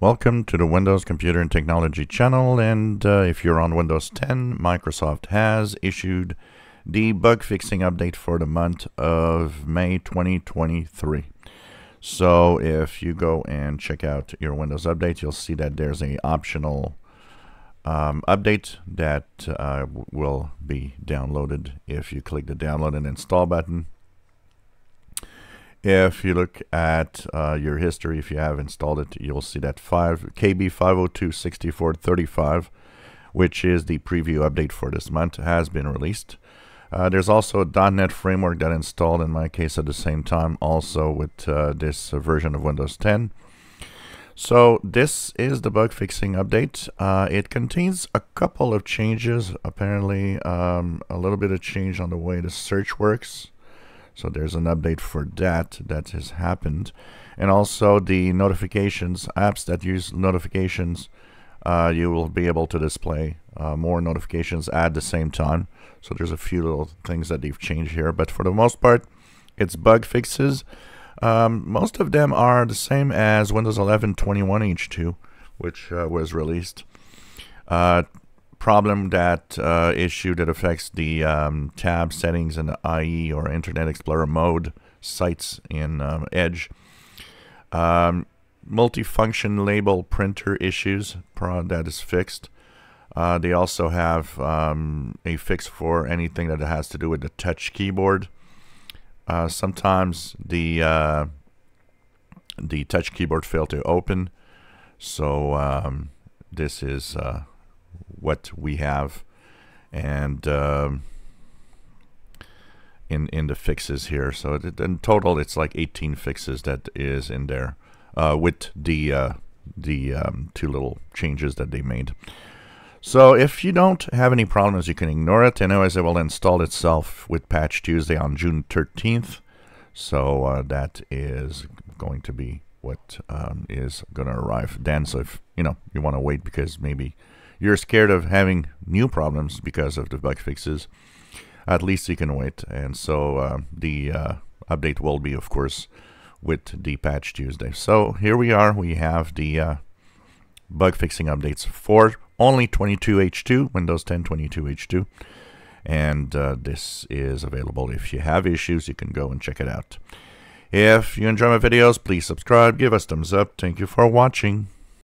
Welcome to the Windows Computer and Technology channel and uh, if you're on Windows 10, Microsoft has issued the bug fixing update for the month of May 2023. So if you go and check out your Windows update, you'll see that there's a optional um, update that uh, will be downloaded if you click the download and install button. If you look at uh, your history, if you have installed it, you'll see that 5 KB 502 which is the preview update for this month, has been released. Uh, there's also a .NET framework that installed in my case at the same time, also with uh, this version of Windows 10. So this is the bug fixing update. Uh, it contains a couple of changes, apparently um, a little bit of change on the way the search works. So there's an update for that that has happened. And also the notifications, apps that use notifications, uh, you will be able to display uh, more notifications at the same time. So there's a few little things that they've changed here. But for the most part, it's bug fixes. Um, most of them are the same as Windows 11 21H2, which uh, was released. Problem that uh, issue that affects the um, tab settings in the IE or Internet Explorer mode sites in um, Edge. Um, multifunction label printer issues that is fixed. Uh, they also have um, a fix for anything that has to do with the touch keyboard. Uh, sometimes the uh, the touch keyboard failed to open, so um, this is uh, what we have. And um, in in the fixes here. So in total it's like 18 fixes that is in there uh, with the uh, the um, two little changes that they made. So if you don't have any problems you can ignore it. Anyways it will install itself with patch Tuesday on June 13th so uh, that is going to be what um, is going to arrive. Then so if you know you want to wait because maybe you're scared of having new problems because of the bug fixes, at least you can wait. And so uh, the uh, update will be, of course, with the patch Tuesday. So here we are. We have the uh, bug fixing updates for only 22H2, Windows 10 22H2. And uh, this is available. If you have issues, you can go and check it out. If you enjoy my videos, please subscribe, give us thumbs up. Thank you for watching.